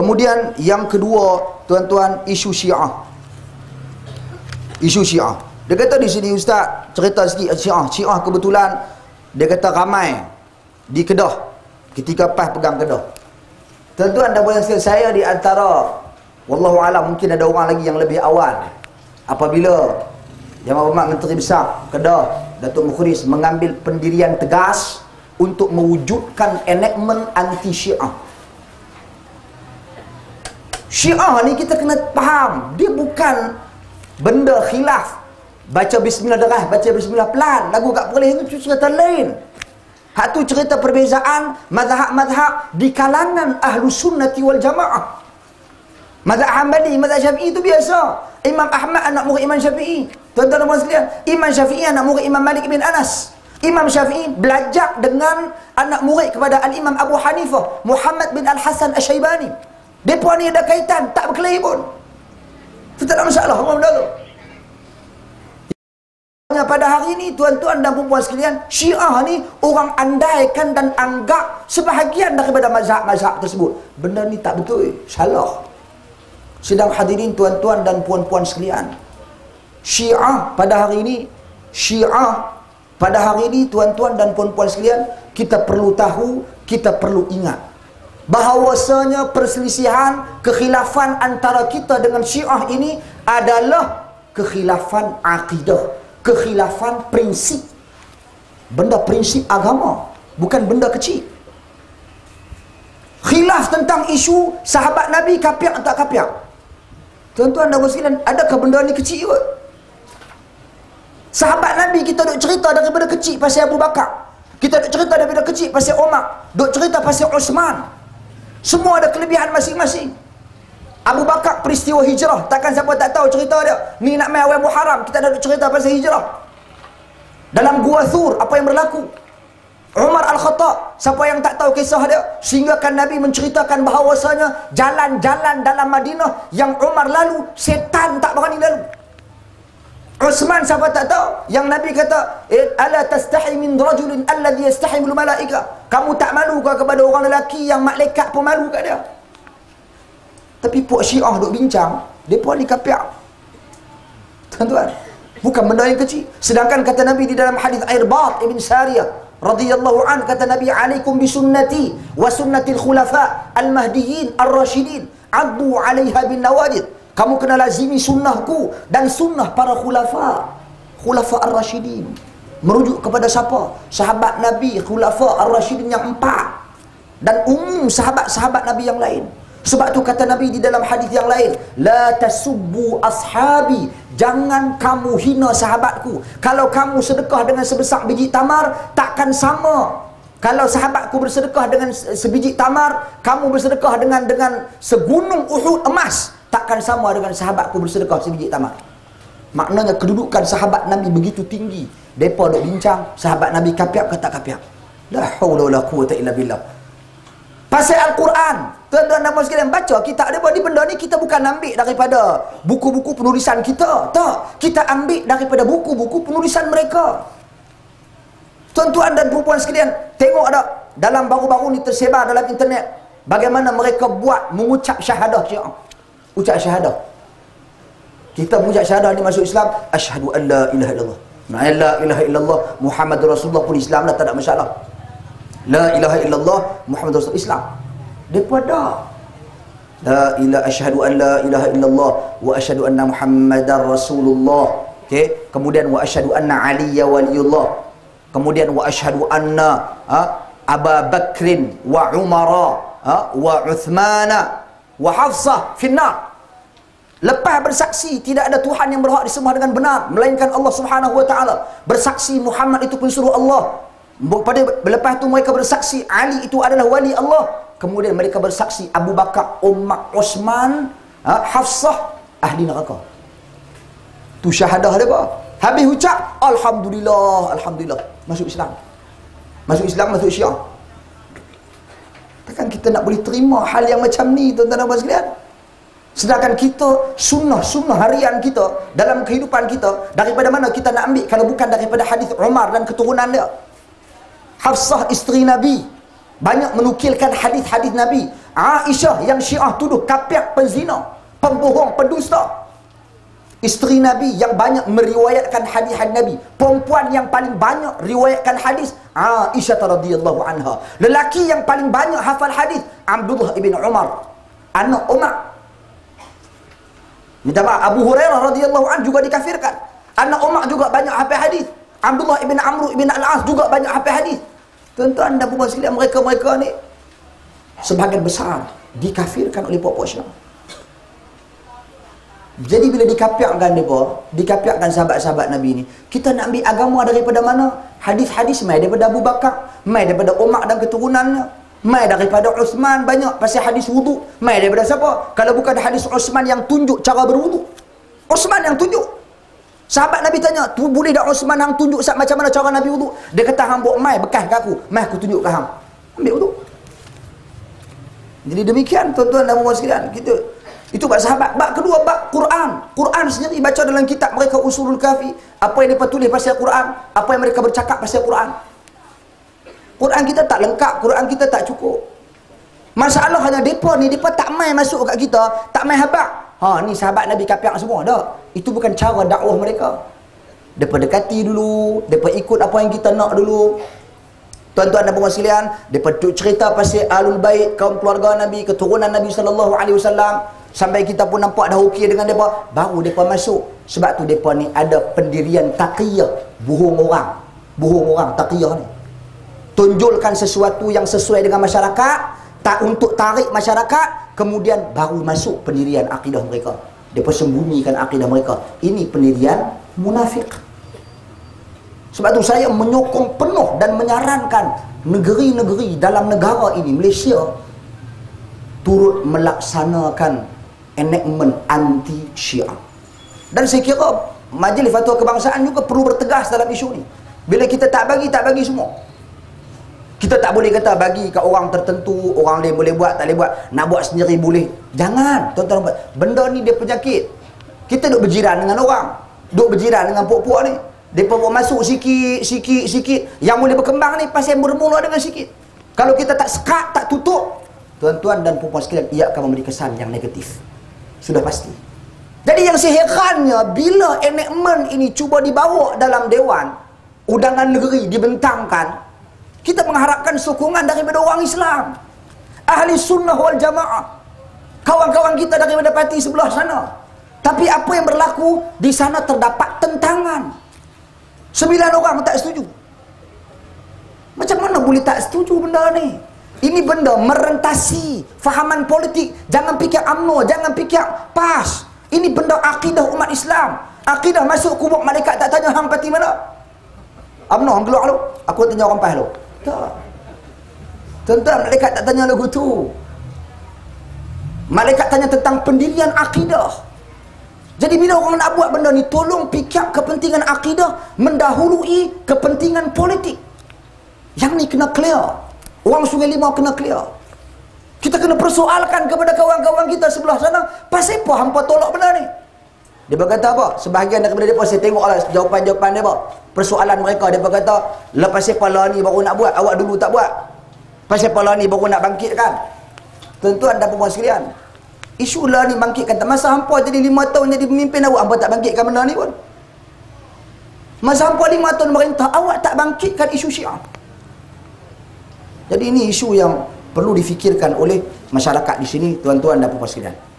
Kemudian yang kedua, tuan-tuan, isu Syiah. Isu Syiah. Dia kata di sini ustaz, cerita sikit Syiah. Syiah kebetulan dia kata ramai di Kedah ketika PAS pegang Kedah. Tuan-tuan dan puan saya di antara wallahu alam mungkin ada orang lagi yang lebih awal apabila yang Berhormat Menteri Besar Kedah Datuk Mukhris mengambil pendirian tegas untuk mewujudkan enactment anti Syiah. Syiah ni kita kena faham, dia bukan benda khilaf. Baca bismillah derah, baca bismillah pelan. Lagu kat perlis itu cerita lain. Hak tu cerita perbezaan mazhab-mazhab di kalangan ahlu sunnati wal jamaah. Mazhab Hanbali, mazhab Syafi'i itu biasa. Imam Ahmad anak murid Imam Syafi'i. Tuan-tuan dan sekalian, Imam Syafi'i anak murid Imam Malik bin Anas. Imam Syafi'i belajar dengan anak murid kepada Al-Imam Abu Hanifah, Muhammad bin Al-Hasan Asy-Syaibani. Mereka ni ada kaitan, tak berkelahi pun. Itu tak ada masalah, orang dulu. Pada hari ini, tuan-tuan dan perempuan sekalian, Syiah ni orang andaikan dan anggap sebahagian daripada mazhab-mazhab tersebut. Benda ni tak betul, salah. Sedang hadirin tuan-tuan dan puan-puan sekalian. Syiah pada hari ini, Syiah pada hari ini, tuan-tuan dan puan-puan sekalian, kita perlu tahu, kita perlu ingat bahawasanya perselisihan kekhilafan antara kita dengan syiah ini adalah kekhilafan akidah kekhilafan prinsip. Benda prinsip agama bukan benda kecil. Khilaf tentang isu sahabat Nabi kapiak tak kapiak? Tuan-tuan dan sekalian adakah benda ni kecil ke? Sahabat Nabi kita duk cerita daripada kecil pasal Abu Bakar. Kita duk cerita daripada kecil pasal Umar duk cerita pasal Osman semua ada kelebihan masing-masing. Abu Bakar peristiwa hijrah. Takkan siapa tak tahu cerita dia. Ni nak main awal Muharram. Kita dah cerita pasal hijrah. Dalam Gua Thur, apa yang berlaku? Umar Al-Khattab. Siapa yang tak tahu kisah dia? Sehingga kan Nabi menceritakan bahawasanya jalan-jalan dalam Madinah yang Umar lalu, setan tak berani lalu. Uthman siapa tak tahu? Yang Nabi kata eh, ala tastahi min rajulin alladhi yastahi min malaika. Kamu tak malu ke kepada orang lelaki yang malaikat pun malu kat dia? Tapi puak syiah duk bincang depa ni kapiak. Tuan-tuan bukan benda yang kecil. Sedangkan kata Nabi di dalam hadis Irbad ibn Sariyah radhiyallahu an kata Nabi alaikum bi sunnati wa sunnatil khulafa al mahdiyyin ar rasyidin addu 'alaiha bin nawajid kamu kena lazimi sunnahku dan sunnah para khulafa. Khulafa ar-rasyidin. Merujuk kepada siapa? Sahabat Nabi, khulafa ar-rasyidin yang empat. Dan umum sahabat-sahabat Nabi yang lain. Sebab tu kata Nabi di dalam hadis yang lain, la tasubbu ashabi, jangan kamu hina sahabatku. Kalau kamu sedekah dengan sebesar biji tamar, takkan sama. Kalau sahabatku bersedekah dengan sebiji tamar, kamu bersedekah dengan dengan segunung Uhud emas, takkan sama dengan sahabatku bersedekah sebiji tamar. Maknanya kedudukan sahabat Nabi begitu tinggi. Depa dok bincang sahabat Nabi kapiak ke tak kapiak. La haula wala quwata illa billah. Pasal Al-Quran, tuan-tuan dan sekalian baca kita ada di benda ni kita bukan ambil daripada buku-buku penulisan kita. Tak, kita ambil daripada buku-buku penulisan mereka. Tuan-tuan dan puan sekalian, tengok ada dalam baru-baru ni tersebar dalam internet bagaimana mereka buat mengucap syahadah syiah ucap syahadah. Kita mengucap syahadah ni masuk Islam asyhadu an la ilaha illallah. La ilaha illallah Muhammad Rasulullah pun Islam lah tak ada masalah. La ilaha illallah Muhammad Rasulullah Islam. Depa dah. La ilaha asyhadu an la ilaha illallah wa asyhadu anna Muhammadar Rasulullah. Okey. Kemudian wa asyhadu anna aliyya waliyullah. Kemudian wa asyhadu anna ha, Aba Bakrin wa Umara ha, wa Uthmana wa Hafsah finnar Lepas bersaksi tidak ada Tuhan yang berhak disembah dengan benar melainkan Allah Subhanahu wa taala. Bersaksi Muhammad itu pensuruh Allah. Pada lepas itu mereka bersaksi Ali itu adalah wali Allah. Kemudian mereka bersaksi Abu Bakar, Umar, Osman, ha, Hafsah ahli neraka. Tu syahadah dia apa? Habis ucap alhamdulillah, alhamdulillah masuk Islam. Masuk Islam, masuk Syiah. Takkan kita nak boleh terima hal yang macam ni tuan-tuan dan puan sekalian? Sedangkan kita sunnah-sunnah harian kita dalam kehidupan kita daripada mana kita nak ambil kalau bukan daripada hadis Umar dan keturunan dia. Hafsah isteri Nabi banyak menukilkan hadis-hadis Nabi. Aisyah yang Syiah tuduh kapiak penzina, pembohong, pendusta. Isteri Nabi yang banyak meriwayatkan hadis-hadis Nabi. Perempuan yang paling banyak riwayatkan hadis. Aisyah radhiyallahu anha. Lelaki yang paling banyak hafal hadis. Abdullah ibn Umar. Anak Umar. Minta maaf. Abu Hurairah radhiyallahu anhu juga dikafirkan. Anak Umar juga banyak hafal hadis. Abdullah ibn Amr ibn Al-As juga banyak hafal hadis. Tuan-tuan dan puan sekalian mereka-mereka ni sebahagian besar dikafirkan oleh puak-puak Islam. Jadi bila dikapiakkan mereka, dikapiakkan sahabat-sahabat Nabi ni, kita nak ambil agama daripada mana? Hadis-hadis mai daripada Abu Bakar, mai daripada Umar dan keturunannya, mai daripada Uthman banyak pasal hadis wudu, mai daripada siapa? Kalau bukan hadis Uthman yang tunjuk cara berwudu. Uthman yang tunjuk. Sahabat Nabi tanya, tu boleh tak Uthman hang tunjuk macam mana cara Nabi wudu? Dia kata hang buat mai bekas ke aku? Mai aku tunjuk ke hang. Ambil wudu. Jadi demikian tuan-tuan dan puan sekalian, kita itu bab sahabat. Bab kedua bab Quran. Quran sendiri baca dalam kitab mereka Usulul Kafi. Apa yang mereka tulis pasal Quran, apa yang mereka bercakap pasal Quran. Quran kita tak lengkap, Quran kita tak cukup. Masalah hanya depa ni, depa tak mai masuk kat kita, tak mai habaq. Ha ni sahabat Nabi kapiak semua dah. Itu bukan cara dakwah mereka. Depa dekati dulu, depa ikut apa yang kita nak dulu. Tuan-tuan dan puan sekalian, depa cerita pasal alul bait, kaum keluarga Nabi, keturunan Nabi sallallahu alaihi wasallam. Sampai kita pun nampak dah okey dengan mereka Baru mereka masuk Sebab tu mereka ni ada pendirian taqiyah Buhung orang Buhung orang taqiyah ni Tunjulkan sesuatu yang sesuai dengan masyarakat Tak untuk tarik masyarakat Kemudian baru masuk pendirian akidah mereka. Mereka sembunyikan akidah mereka. Ini pendirian munafik. Sebab tu saya menyokong penuh dan menyarankan Negeri-negeri dalam negara ini Malaysia Turut melaksanakan enactment anti syiah dan saya kira majlis fatwa kebangsaan juga perlu bertegas dalam isu ni. Bila kita tak bagi tak bagi semua kita tak boleh kata bagi ke orang tertentu orang lain boleh buat tak boleh buat. Nak buat sendiri boleh. Jangan tuan-tuan benda ni dia penyakit. Kita duk berjiran dengan orang. Duk berjiran dengan puak-puak ni. Dia pun masuk sikit sikit sikit. Yang boleh berkembang ni pasal bermula dengan sikit. Kalau kita tak sekat tak tutup tuan-tuan dan puan-puan sekalian ia akan memberi kesan yang negatif. Sudah pasti. Jadi yang seherannya bila enactment ini cuba dibawa dalam dewan undangan negeri dibentangkan kita mengharapkan sokongan daripada orang Islam. Ahli sunnah wal jamaah. Kawan-kawan kita daripada parti sebelah sana. Tapi apa yang berlaku di sana terdapat tentangan. Sembilan orang tak setuju. Macam mana boleh tak setuju benda ni? Ini benda merentasi fahaman politik. Jangan fikir UMNO, jangan fikir PAS. Ini benda akidah umat Islam. Akidah masuk kubur malaikat tak tanya hang parti mana? UMNO hang keluar lu. Aku tanya orang PAS lu. Tak. Tuan-tuan malaikat tak tanya lagu tu. Malaikat tanya tentang pendirian akidah. Jadi bila orang nak buat benda ni, tolong fikir kepentingan akidah mendahului kepentingan politik. Yang ni kena clear. Orang sungai lima kena clear. Kita kena persoalkan kepada kawan-kawan kita sebelah sana. Pasal apa hampa tolak benda ni? Dia berkata apa? Sebahagian daripada mereka saya tengoklah jawapan-jawapan dia apa? Persoalan mereka dia berkata, lepas apa lah ni baru nak buat, awak dulu tak buat. Pasal apa lah ni baru nak bangkit kan? Tuan-tuan dan perempuan sekalian. Isu lah ni bangkitkan. Tak masa hampa jadi lima tahun jadi pemimpin awak, hampa tak bangkitkan benda ni pun. Masa hampa lima tahun merintah, awak tak bangkitkan isu syiah. Jadi ini isu yang perlu difikirkan oleh masyarakat di sini tuan-tuan dan puan sekalian.